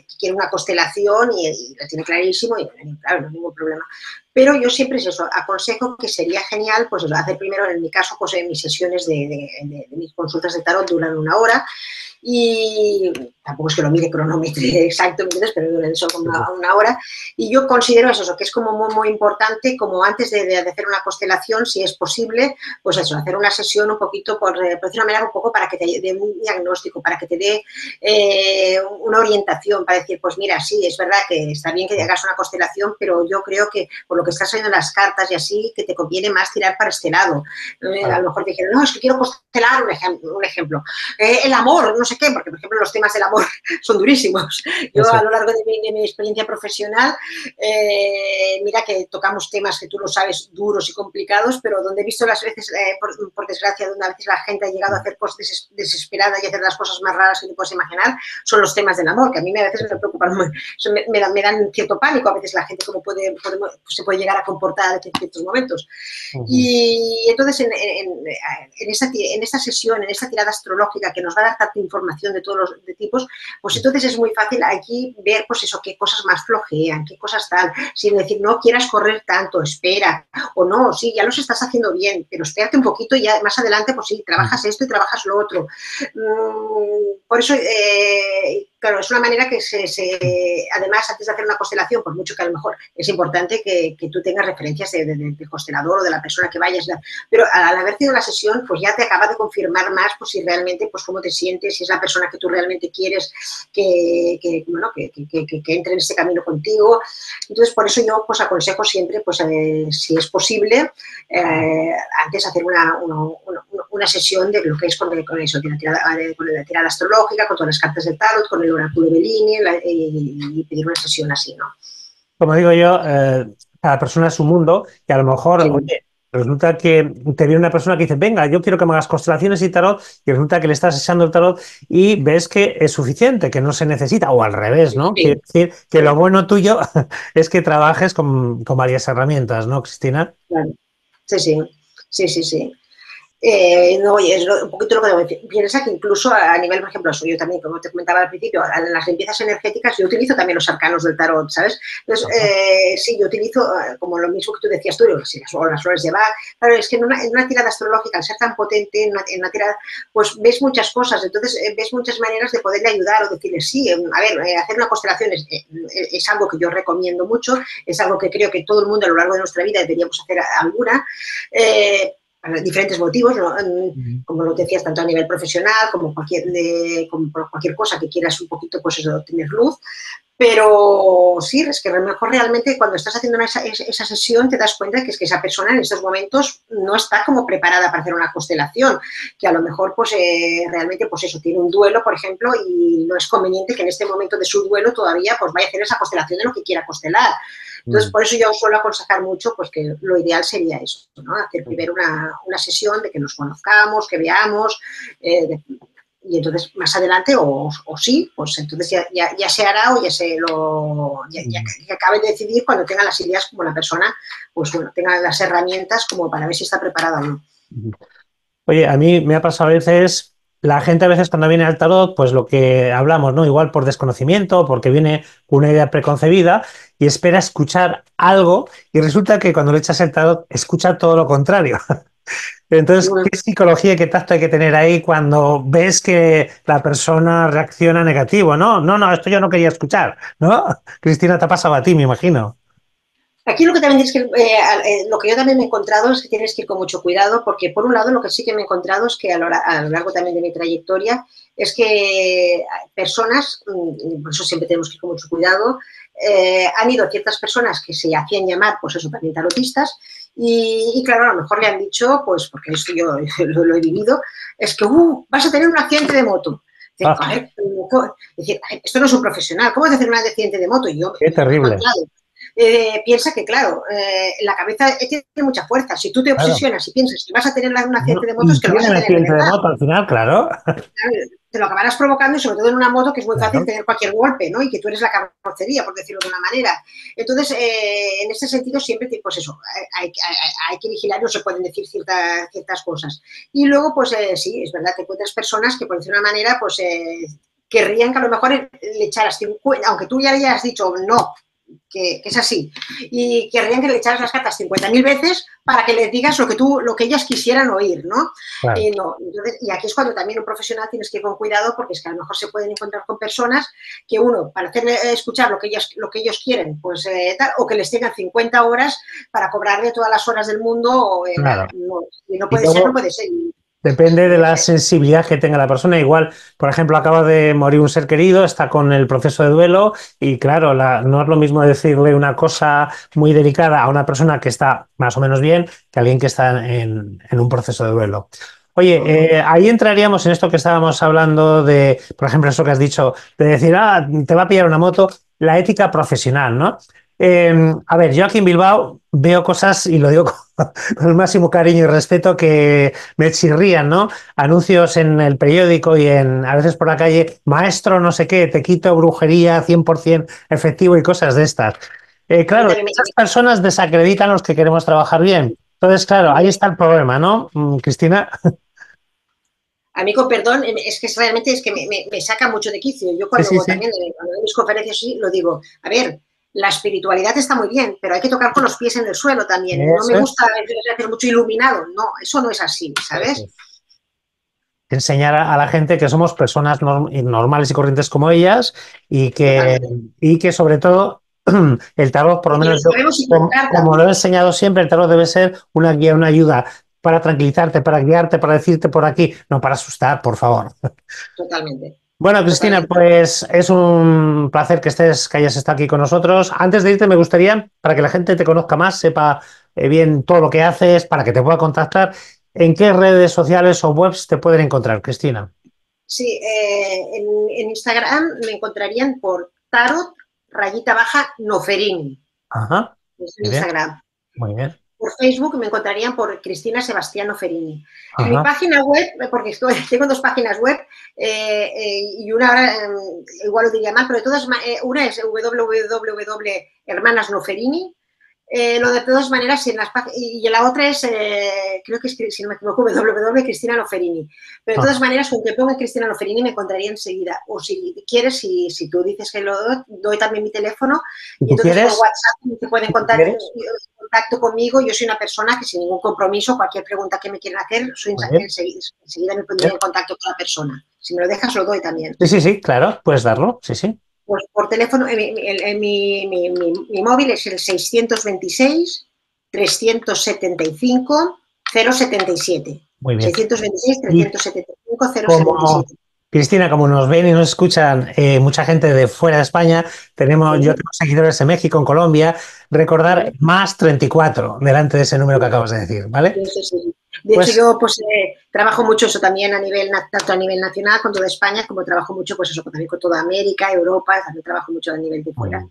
que quiere una constelación y, lo tiene clarísimo y, claro, no hay ningún problema. Pero yo siempre es eso, aconsejo que sería genial, pues hacer primero, en mi caso, pues en mis sesiones de mis consultas de tarot duran una hora y tampoco es que lo mire cronómetro exacto, pero duran solo una, una, hora. Y yo considero eso, que es como muy, muy importante, como antes de, de, hacer una constelación, si es posible, pues eso, hacer una sesión un poquito, por, por decirlo manera, un poco para que te dé un diagnóstico, para que te dé eh, una orientación, para decir, pues mira, sí, es verdad que está bien que hagas una constelación, pero yo creo que por lo que estás saliendo en las cartas y así, que te conviene más tirar para este lado. Eh, a lo mejor te dijeron, no, es que quiero constelar un, ejemplo. Un ejemplo. Eh, el amor, no sé qué, porque por ejemplo los temas del amor son durísimos. Yo a lo largo de mi, experiencia profesional, eh, mira que tocamos temas que tú lo sabes duros y complicados, pero donde he visto las veces, eh, por, desgracia, donde a veces la gente ha llegado a hacer cosas desesperadas y hacer las cosas más raras que te puedes imaginar, son los temas del amor, que a mí a veces me preocupan, me, me, dan, cierto pánico a veces la gente cómo puede, pues se puede llegar a comportar en ciertos momentos. Y entonces en, en, en, esta, en esta sesión, en esta tirada astrológica que nos va a dar tanta información de todos los de tipos, pues entonces es muy fácil aquí ver, pues eso, qué cosas más flojean, qué cosas tal, sin decir, no quieras correr tanto, espera, o no, sí, ya los estás haciendo bien, pero espérate un poquito y ya más adelante, pues sí, trabajas esto y trabajas lo otro. Mm, por eso, eh, claro, es una manera que se, además, antes de hacer una constelación, por mucho que a lo mejor es importante que, tú tengas referencias del constelador o de la persona que vayas, pero al haber tenido la sesión, pues ya te acaba de confirmar más, pues si realmente, pues cómo te sientes, si es la persona que tú realmente quieres que, bueno, que, entre en ese camino contigo. Entonces, por eso yo, pues aconsejo siempre, pues eh, si es posible, eh, antes hacer una, una, sesión de lo que es con, eso, la tirada, con la tirada astrológica, con todas las cartas de tarot, con el oráculo de Bellini y, pedir una sesión así, ¿no? Como digo yo, eh, cada persona es su mundo y a lo mejor, oye, resulta que te viene una persona que dice, venga, yo quiero que me hagas constelaciones y tarot, y resulta que le estás echando el tarot y ves que es suficiente, que no se necesita, o al revés, ¿no? Quiere decir que lo bueno tuyo es que trabajes con, con varias herramientas, ¿no, Cristina? Sí, sí, sí, sí, sí. Eh, no, y es un poquito lo que decir. piensa que incluso a, nivel, por ejemplo, yo también, como te comentaba al principio, en las limpiezas energéticas yo utilizo también los arcanos del tarot, ¿sabes? Entonces, eh, sí, yo utilizo eh, como lo mismo que tú decías tú, si las, las flores de Bach, claro, es que en una, en una, tirada astrológica, al ser tan potente, en una, tirada, pues ves muchas cosas, entonces ves muchas maneras de poderle ayudar o decirle, sí, a ver, hacer una constelación es, es, algo que yo recomiendo mucho, es algo que creo que todo el mundo a lo largo de nuestra vida deberíamos hacer alguna, diferentes motivos, como lo decías, tanto a nivel profesional como cualquier, como por cualquier cosa que quieras un poquito, pues eso, tener luz. Pero sí, es que a lo mejor realmente cuando estás haciendo esa, esa, sesión te das cuenta que es que esa persona en estos momentos no está como preparada para hacer una constelación, que a lo mejor pues eh, realmente pues eso, tiene un duelo, por ejemplo, y no es conveniente que en este momento de su duelo todavía pues vaya a hacer esa constelación de lo que quiera constelar. Entonces, mm. por eso yo os suelo aconsejar mucho pues que lo ideal sería eso, ¿no? Hacer primero una, una sesión de que nos conozcamos, que veamos, eh, de, y entonces más adelante o, o sí, pues entonces ya, ya, ya, se hará o ya se lo ya, ya, que acabe de decidir cuando tenga las ideas como la persona, pues bueno, tenga las herramientas como para ver si está preparada o no. Oye, a mí me ha pasado a veces, la gente a veces cuando viene al tarot, pues lo que hablamos, ¿no? Igual por desconocimiento, porque viene una idea preconcebida y espera escuchar algo y resulta que cuando le echas el tarot escucha todo lo contrario. Entonces, ¿qué psicología y qué tacto hay que tener ahí cuando ves que la persona reacciona negativo? No, no, no, esto yo no quería escuchar, ¿no? Cristina, te ha pasado a ti, me imagino. Aquí lo que también tienes que, eh, eh, lo que yo también me he encontrado es que tienes que ir con mucho cuidado, porque por un lado lo que sí que me he encontrado es que a lo, a lo largo también de mi trayectoria es que personas, mm, por eso siempre tenemos que ir con mucho cuidado, eh, han ido ciertas personas que se hacían llamar, pues eso, también tarotistas, y, y, claro, a lo mejor le han dicho, pues porque esto yo lo, lo he vivido, es que uh, vas a tener un accidente de moto. Ah. A ver, decir, esto no es un profesional, ¿cómo vas a hacer un accidente de moto? Y yo, Qué terrible. Eh, piensa que, claro, eh, la cabeza tiene mucha fuerza. Si tú te obsesionas claro. y piensas que vas a tener un accidente de moto, es que lo vas a tener. accidente de moto al final, claro. Te lo acabarás provocando y sobre todo en una moto que es muy fácil tener cualquier golpe, ¿no? Y que tú eres la carrocería, por decirlo de una manera. Entonces, eh, en ese sentido, siempre, pues eso, hay, hay, hay, que vigilar, no se pueden decir cierta, ciertas cosas. Y luego, pues eh, sí, es verdad que encuentras personas que, por decir una manera, pues eh, querrían que a lo mejor le echaras 50, aunque tú ya le hayas dicho no, que, que, es así. Y querrían que le echaras las cartas 50.000 veces para que les digas lo que tú, lo que ellas quisieran oír, ¿no? Claro. Eh, no. Entonces, y aquí es cuando también un profesional tienes que ir con cuidado porque es que a lo mejor se pueden encontrar con personas que uno, para hacerle escuchar lo que ellas, lo que ellos quieren, pues eh, tal, o que les tengan 50 horas para cobrarle todas las horas del mundo, o, eh, claro. no, no, puede luego, ser, no puede ser. Depende de la sensibilidad que tenga la persona. Igual, por ejemplo, acaba de morir un ser querido, está con el proceso de duelo y claro, la, no es lo mismo decirle una cosa muy delicada a una persona que está más o menos bien que a alguien que está en, en un proceso de duelo. Oye, eh, ahí entraríamos en esto que estábamos hablando de, por ejemplo, eso que has dicho, de decir, ah, te va a pillar una moto, la ética profesional, ¿no? Eh, a ver, yo aquí en Bilbao veo cosas, y lo digo con, con, el máximo cariño y respeto, que me chirrían, ¿no? Anuncios en el periódico y en a veces por la calle, maestro no sé qué, te quito brujería 100% efectivo y cosas de estas. Eh, claro, esas personas desacreditan a los que queremos trabajar bien. Entonces, claro, ahí está el problema, ¿no? Mm, Cristina. A mí, con perdón, es que realmente es que me, me, me saca mucho de quicio. Yo cuando, sí, sí, también, sí. cuando doy mis conferencias sí, lo digo, a ver, la espiritualidad está muy bien, pero hay que tocar con los pies en el suelo también. Eso no me gusta hacer mucho iluminado, no, eso no es así, ¿sabes? Enseñar a la gente que somos personas normales y corrientes como ellas y que, y que sobre todo el tarot, por lo menos yo, como, como, lo he enseñado siempre, el tarot debe ser una guía, una ayuda para tranquilizarte, para guiarte, para decirte por aquí, no para asustar, por favor. Totalmente. Bueno, Cristina, pues es un placer que estés, que hayas estado aquí con nosotros. Antes de irte, me gustaría, para que la gente te conozca más, sepa eh, bien todo lo que haces, para que te pueda contactar, ¿en qué redes sociales o webs te pueden encontrar, Cristina? Sí, eh, en, en, Instagram me encontrarían por tarot rayita baja noferini. Ajá. Es en Instagram. Muy bien por Facebook me encontrarían por Cristina Sebastiano Ferini. Ajá. En mi página web, porque estoy, tengo dos páginas web eh, eh, y una eh, igual lo diría mal, pero de todas eh, una es www.hermanasnoferini eh, lo de todas maneras, en las y la otra es, eh, creo que es, si no me equivoco, www Cristina Loferini. Pero de todas ah. maneras, con que ponga Cristina Loferini me encontraría enseguida. O si quieres, si, si tú dices que lo doy, doy también mi teléfono y entonces quieres? por WhatsApp te pueden contar contacto conmigo. Yo soy una persona que sin ningún compromiso, cualquier pregunta que me quieran hacer, soy enseguida, enseguida me pondría en contacto con la persona. Si me lo dejas, lo doy también. Sí, sí, sí, claro, puedes darlo, sí, sí. Pues por teléfono, mi, mi, mi, mi, móvil es el 626 375 077. Muy bien. 626 375 077. Cristina, como nos ven y nos escuchan eh, mucha gente de fuera de España, tenemos, yo tengo seguidores en México, en Colombia, recordar más 34 delante de ese número que acabas de decir, ¿vale? Sí, sí, sí. De Pues- hecho, yo pues, eh, trabajo mucho eso también a nivel, na- tanto a nivel nacional con toda España, como trabajo mucho pues eso también con toda América, Europa, también trabajo mucho a nivel de fuera.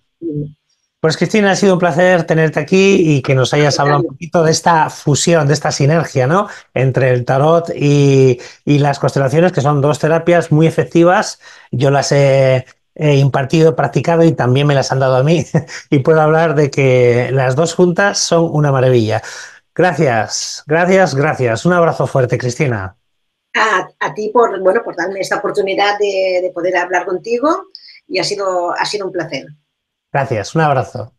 Pues Cristina, ha sido un placer tenerte aquí y que nos hayas hablado un poquito de esta fusión, de esta sinergia, ¿no? Entre el tarot y, y las constelaciones, que son dos terapias muy efectivas. Yo las he, he impartido, practicado y también me las han dado a mí. Y puedo hablar de que las dos juntas son una maravilla. Gracias, gracias, gracias. Un abrazo fuerte, Cristina. A, a ti por, bueno, por darme esta oportunidad de, de poder hablar contigo y ha sido, ha sido un placer. Gracias, un abrazo.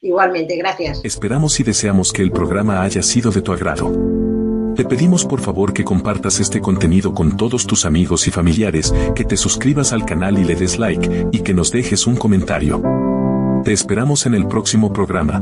Igualmente, gracias. Esperamos y deseamos que el programa haya sido de tu agrado. Te pedimos por favor que compartas este contenido con todos tus amigos y familiares, que te suscribas al canal y le des like, y que nos dejes un comentario. Te esperamos en el próximo programa.